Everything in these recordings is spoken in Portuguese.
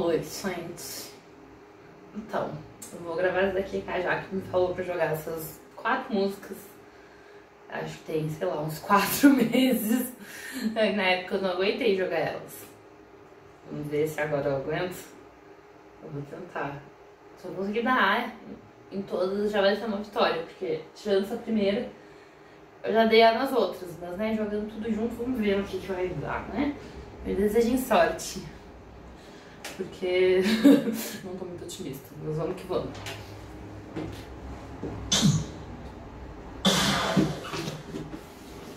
Oi, gente. Então, eu vou gravar essa daqui que a Jaque me falou pra jogar essas quatro músicas. Acho que tem, sei lá, uns quatro meses. Na época eu não aguentei jogar elas. Vamos ver se agora eu aguento. Eu vou tentar. Se eu conseguir dar em todas, já vai ser uma vitória. Porque tirando essa primeira, eu já dei A nas outras. Mas, né, jogando tudo junto, vamos ver o que, que vai dar, né? Me desejem sorte. Porque não tô muito otimista. Mas vamos que vamos.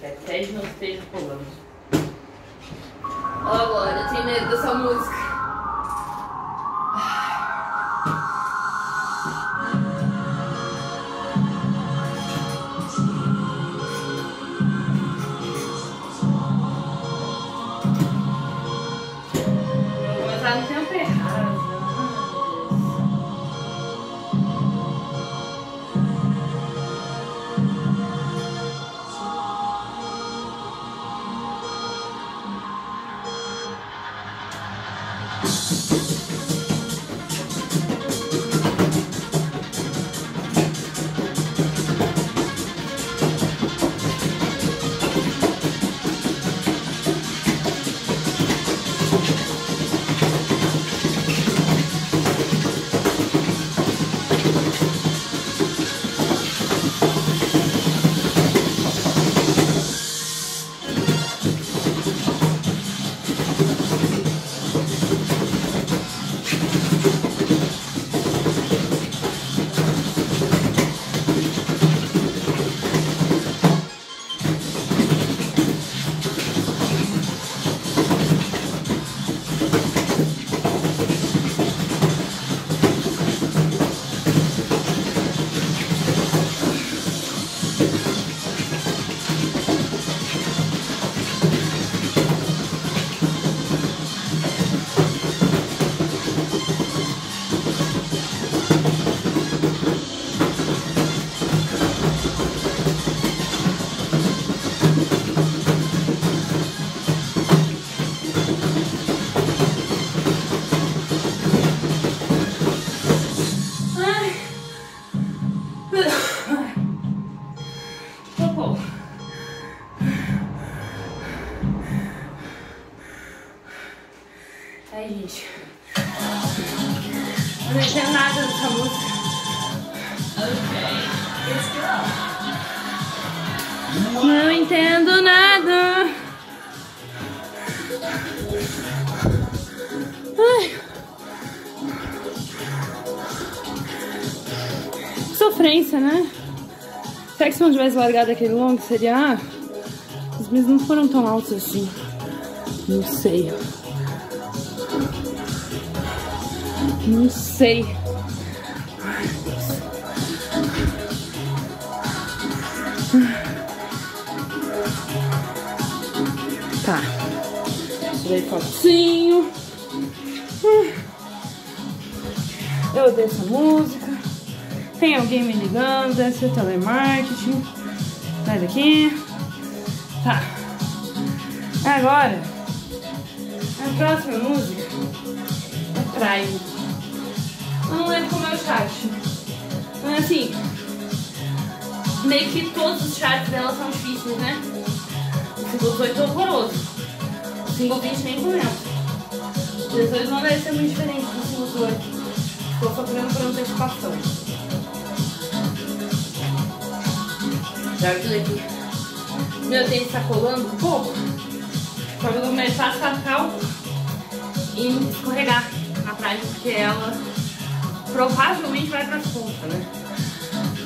Até não esteja rolando. Agora, eu tenho medo dessa música. Não entendo nada dessa música. Não entendo nada. Ai. Sofrência, né? Será que se não tivesse largado aquele longo seria. Ah, os meus não foram tão altos assim. Não sei. Não sei. Tá. Tirei fotinho. Eu odeio essa música. Tem alguém me ligando, deve ser telemarketing. Sai daqui. Tá. Agora, a próxima música é Prime. Eu não lembro como é o chat. Mas assim, meio que todos os chats dela são difíceis, né? O single 18 é horroroso. O single 20 nem comenta. O 18 não deve ser muito diferente do single 18. Tô sofrendo por antecipação. Já ajuda aqui. Meu tênis tá colando um pouco. Pra eu começar a sacar e escorregar praia, porque ela provavelmente vai pra ponta, né?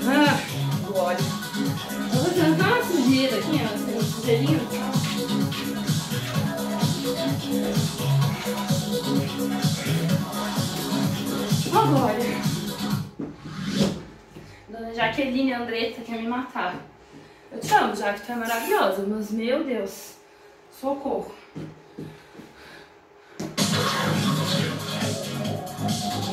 Ah, glória. Eu vou tentar uma sujeira aqui, ó. Tem sujeirinha. Glória. Dona Jaqueline Andretta quer me matar. Eu te amo, Jaque, tu é maravilhosa, mas meu Deus. Socorro.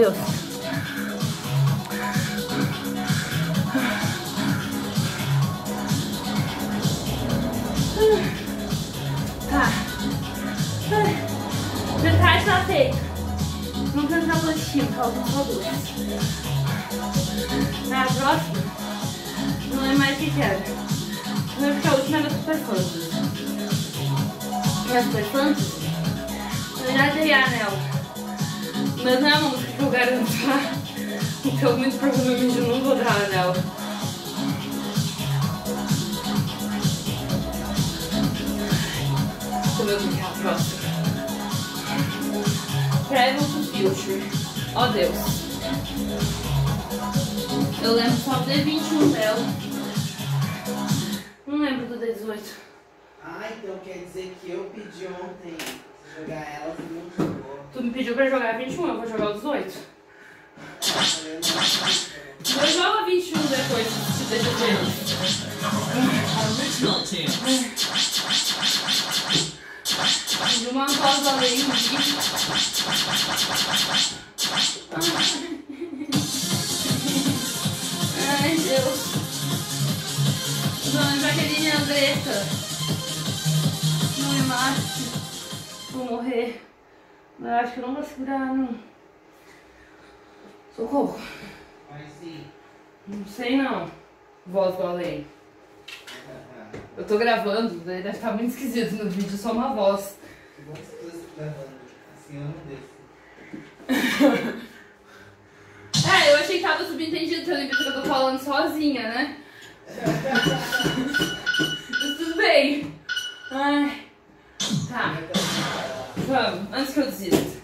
Deus. Tá. Metade tá feita. Vamos tentar positivo, faltam só duas. Tá, a próxima não é mais que quero. É porque a última era super fantasy. E a super fantasy, eu já teria anel. Mas não é uma música que eu garanto, tá? Então muito provavelmente eu não vou dar anel. Como eu que é a próxima. Travel to Future. Ó oh, Deus. Eu lembro só do D21 dela. Não lembro do D18. Ah, então quer dizer que eu pedi ontem jogar elas jogou. Tu me pediu pra jogar 21, eu vou jogar o 18. Eu jogo 21 depois, se deixa ver. De uma pausa além Ai, Deus. Dona Jaqueline Andretta. Não me mate. Morrer. Eu acho que eu não vou segurar, não. Socorro. Vai sim. Não sei não. Voz do além. Eu tô gravando, deve estar muito esquisito no vídeo, só uma voz. Que bom que você tá gravando. Assim eu não desço. é, eu achei que tava subentendido, que eu lembro que eu tô falando sozinha, né? Mas tudo bem. Ai. Tá. Vamos, antes que eu desista.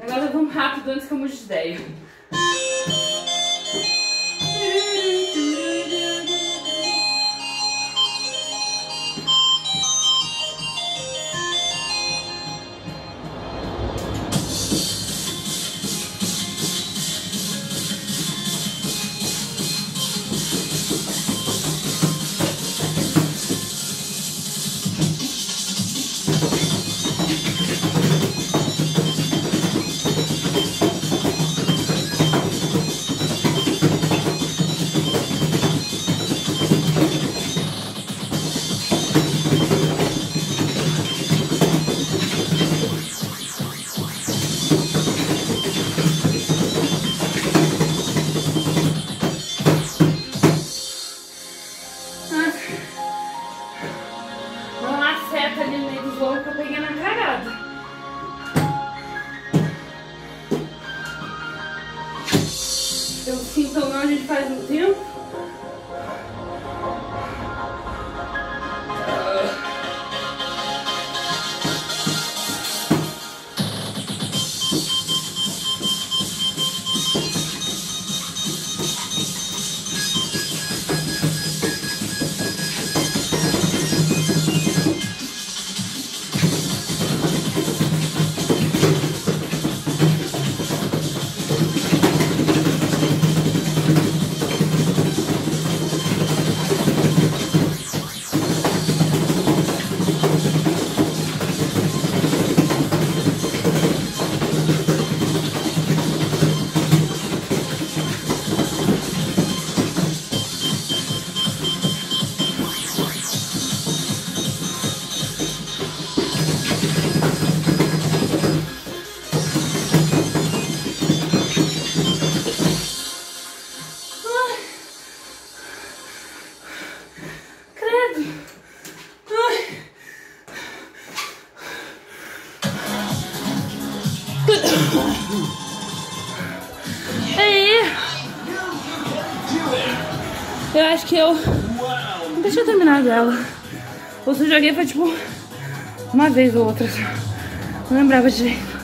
Agora vamos rápido antes que eu mude de ideia. Dela. Ou se eu joguei foi tipo uma vez ou outra. Não lembrava direito.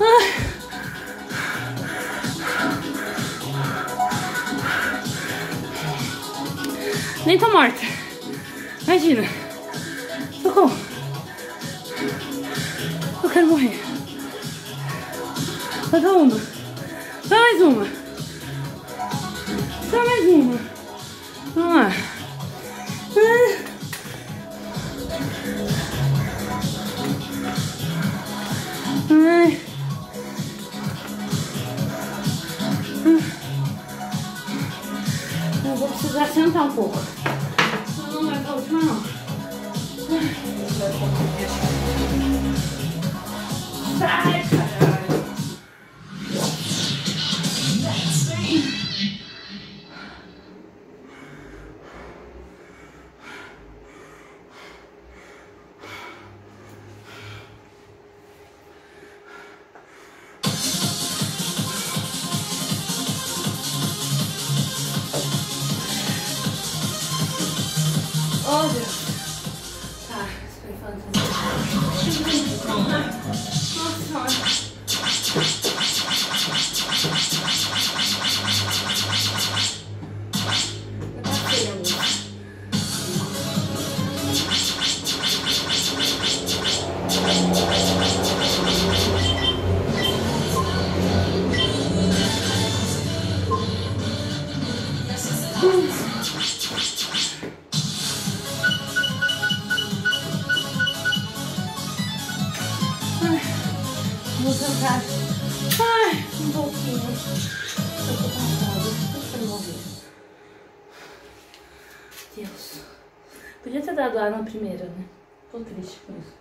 Ai. Nem tô morta. Imagina. Socorro. Eu quero morrer. Dá uma. Só mais uma. Sentar um pouco. Senão não vai pra última não. Sai, caralho. Oh, sorry. Podia ter dado ar na primeira, né? Tô triste com isso.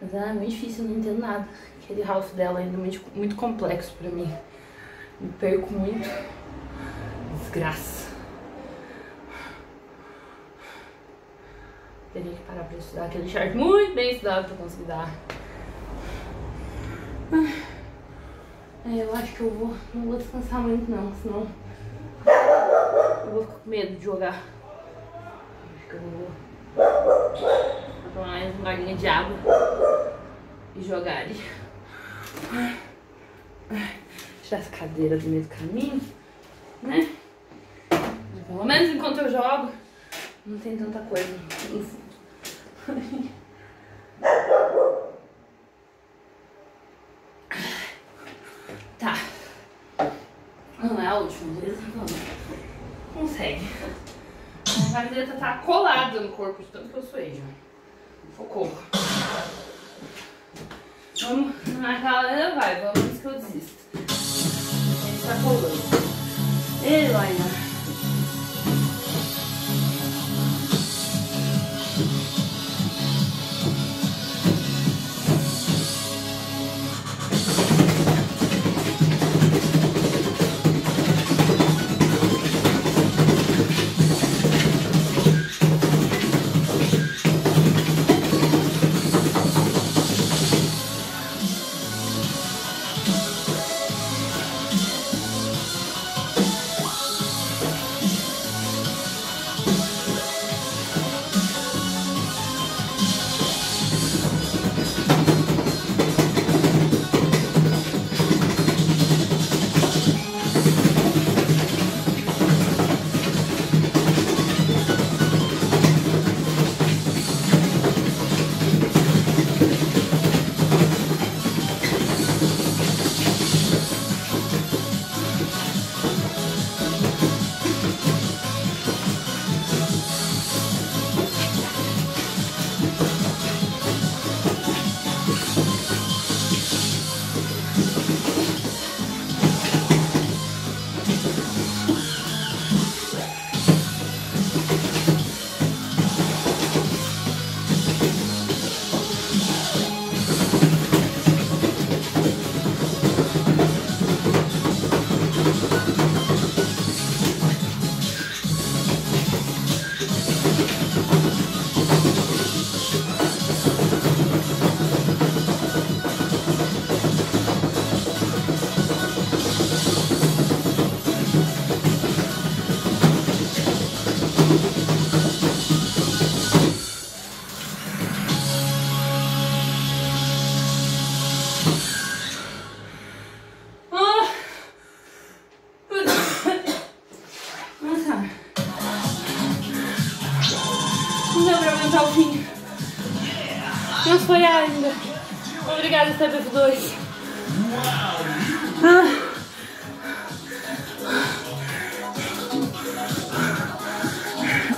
Mas é muito difícil, não entendo nada. Aquele house dela ainda é muito, muito complexo pra mim. Me perco muito. Desgraça. Teria que parar pra estudar aquele chart muito bem estudado pra conseguir dar. É, eu acho que eu vou. Não vou descansar muito não, senão. Ficar com medo de jogar. Acho que eu vou. Vou tomar mais uma galinha de água. e jogar ali. Tirar as cadeiras do meio do caminho, né? Pelo menos enquanto eu jogo, não tem tanta coisa no fundo. Tá. Não é a última, beleza? Vamos. Camiseta tá colada no corpo de tanto que eu suei já. Socorro. Vamos naquela vai, vamos que eu desisto. A gente tá colando. Ei, Laina.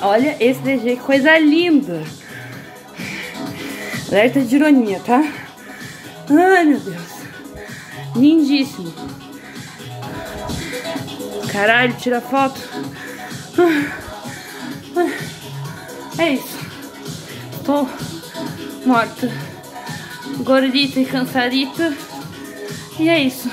Olha esse DG, que coisa linda. Alerta de ironia, tá? Ai, meu Deus. Lindíssimo. Caralho, tira foto. É isso. Tô morta. Gordita e cansadita. E é isso.